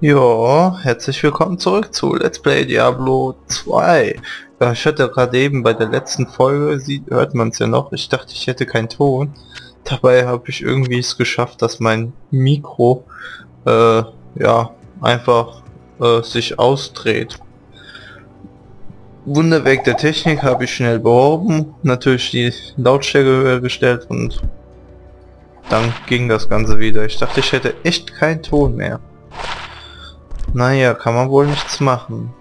Ja, herzlich willkommen zurück zu Let's Play Diablo 2. Ja, ich hatte gerade eben bei der letzten Folge, sieht, hört man es ja noch, ich dachte ich hätte keinen Ton. Dabei habe ich irgendwie es geschafft, dass mein Mikro äh, ja einfach äh, sich ausdreht. Wunderwerk der Technik habe ich schnell behoben, natürlich die Lautstärke höher gestellt und dann ging das Ganze wieder. Ich dachte, ich hätte echt keinen Ton mehr. Naja, kann man wohl nichts machen.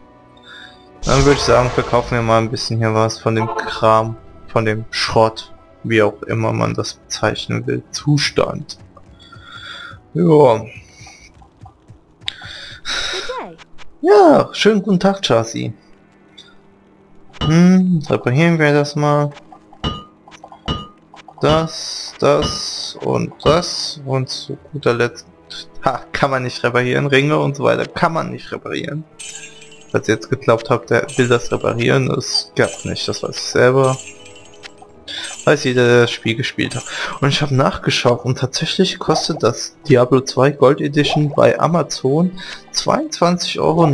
Dann würde ich sagen, verkaufen wir mal ein bisschen hier was von dem Kram, von dem Schrott, wie auch immer man das bezeichnen will. Zustand. Ja. Ja, schönen guten Tag, Chassis. Hm, reparieren wir das mal. Das, das und das und zu guter Letzt ha, kann man nicht reparieren, Ringe und so weiter kann man nicht reparieren. Falls ihr jetzt geglaubt habt, der will das reparieren, das gab nicht, das weiß ich selber. Weiß jeder, der das Spiel gespielt hat. Und ich habe nachgeschaut und tatsächlich kostet das Diablo 2 Gold Edition bei Amazon 22,69 Euro.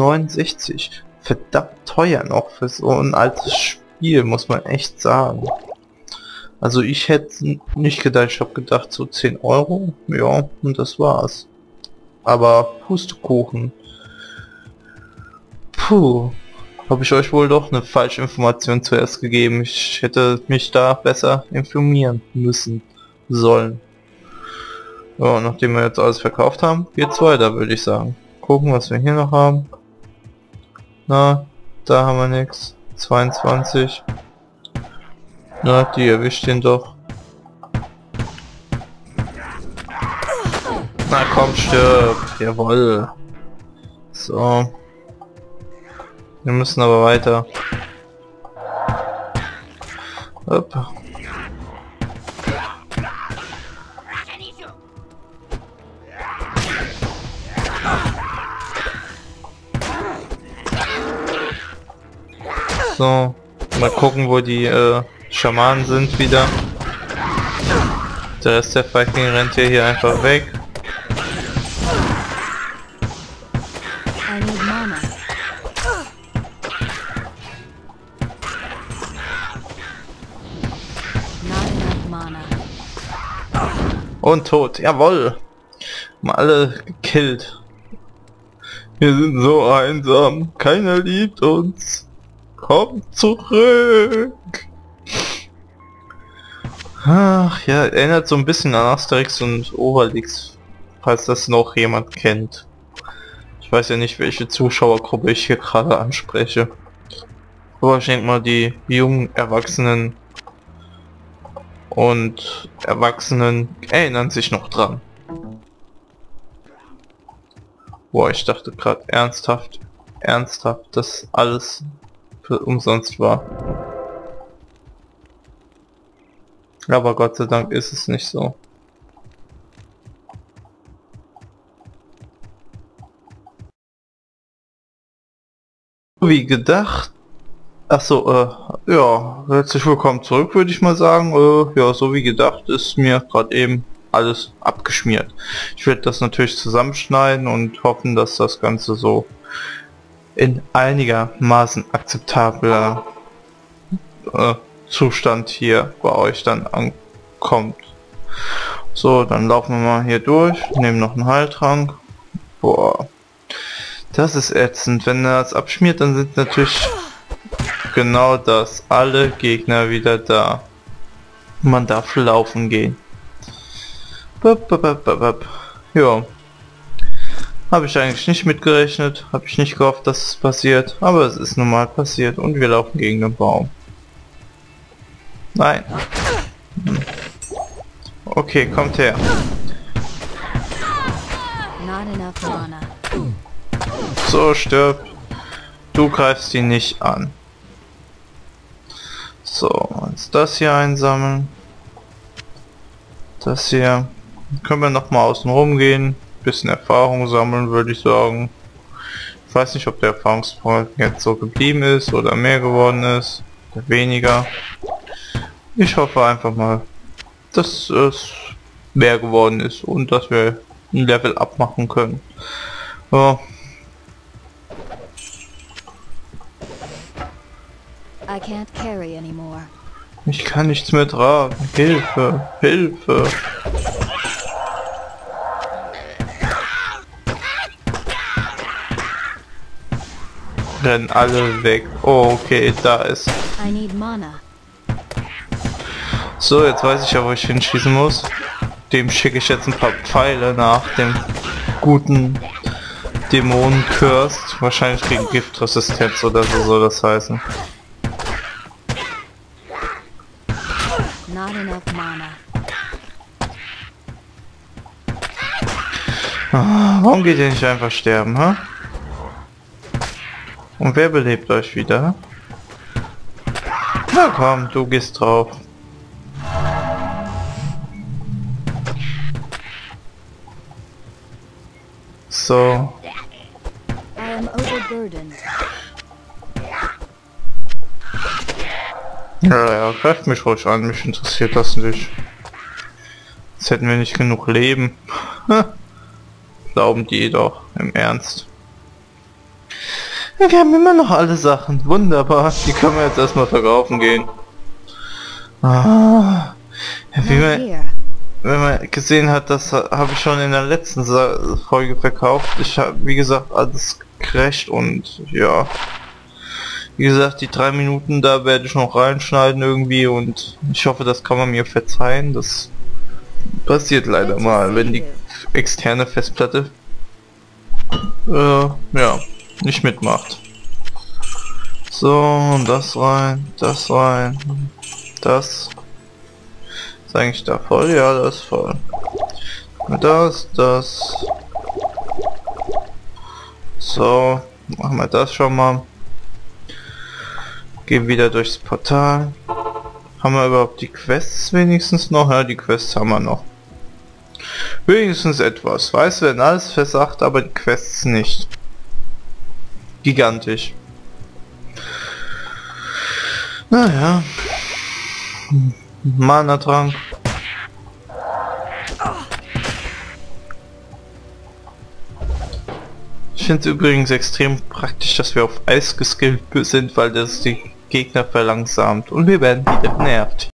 Verdammt teuer noch für so ein altes Spiel, muss man echt sagen. Also ich hätte nicht gedacht, ich habe gedacht so 10 Euro, ja, und das war's. Aber Pustekuchen. Puh. Habe ich euch wohl doch eine falsche Information zuerst gegeben. Ich hätte mich da besser informieren müssen sollen. Ja, nachdem wir jetzt alles verkauft haben, geht's weiter, würde ich sagen. Gucken, was wir hier noch haben. Na, da haben wir nichts. 22. Na, die erwischt ihn doch. Na komm, stirb. Jawoll. So. Wir müssen aber weiter. Hopp. So, mal gucken, wo die äh, Schamanen sind wieder. Der Rest der Viking rennt hier, einfach weg. Und tot. Jawoll. Mal alle gekillt. Wir sind so einsam. Keiner liebt uns. Kommt zurück. Ach ja, erinnert so ein bisschen an Asterix und Obelix, falls das noch jemand kennt. Ich weiß ja nicht, welche Zuschauergruppe ich hier gerade anspreche. Aber ich denke mal, die jungen Erwachsenen und Erwachsenen erinnern sich noch dran. Boah, ich dachte gerade ernsthaft, ernsthaft, dass alles umsonst war. Aber Gott sei Dank ist es nicht so. Wie gedacht, Ach so, äh, ja, herzlich willkommen zurück, würde ich mal sagen. Äh, ja, so wie gedacht ist mir gerade eben alles abgeschmiert. Ich werde das natürlich zusammenschneiden und hoffen, dass das Ganze so in einigermaßen akzeptabler äh, Zustand hier bei euch dann ankommt. So, dann laufen wir mal hier durch, nehmen noch einen Heiltrank. Boah, das ist ätzend. Wenn er das abschmiert, dann sind natürlich genau das. Alle Gegner wieder da. Man darf laufen gehen. Ja. Habe ich eigentlich nicht mitgerechnet. Habe ich nicht gehofft, dass es passiert. Aber es ist normal passiert. Und wir laufen gegen den Baum. Nein. Okay, kommt her. So, stirb. Du greifst ihn nicht an. So, jetzt das hier einsammeln. Das hier. Können wir noch mal außen rum gehen. Bisschen Erfahrung sammeln, würde ich sagen. Ich weiß nicht, ob der Erfahrungspunkt jetzt so geblieben ist oder mehr geworden ist. Oder weniger. Ich hoffe einfach mal, dass es mehr geworden ist und dass wir ein Level abmachen können. Ja. Ich kann nichts mehr tragen. Hilfe, Hilfe. Rennen alle weg. Oh, okay, da ist. I need mana. So, jetzt weiß ich ja, wo ich hinschießen muss. Dem schicke ich jetzt ein paar Pfeile nach dem guten Dämonen Cursed. Wahrscheinlich gegen Giftresistenz oder so soll das heißen. Ah, Warum geht ihr nicht einfach sterben, ha? Und wer belebt euch wieder? Na komm, du gehst drauf. So, I am overburdened. ja, ja, greift mich ruhig an, mich interessiert das nicht. Jetzt hätten wir nicht genug Leben. Glauben die doch, im Ernst. Wir haben immer noch alle Sachen, wunderbar. Die können wir jetzt erstmal verkaufen gehen. Ah, wie here. Wenn man gesehen hat, das habe ich schon in der letzten Sa Folge verkauft. Ich habe, wie gesagt, alles crasht und ja. Wie gesagt, die drei Minuten da werde ich noch reinschneiden irgendwie und ich hoffe, das kann man mir verzeihen. Das passiert leider mal, wenn die externe Festplatte äh, ja, nicht mitmacht. So, und das rein, das rein, das. Ist eigentlich da voll? Ja, das ist voll. Das, das. So, machen wir das schon mal. Gehen wieder durchs Portal. Haben wir überhaupt die Quests wenigstens noch? Ja, die Quests haben wir noch. Wenigstens etwas. Weißt du, wenn alles versagt, aber die Quests nicht. Gigantisch. Naja. Mana-Trank. Ich finde es übrigens extrem praktisch, dass wir auf Eis geskillt sind, weil das die Gegner verlangsamt und wir werden wieder genervt.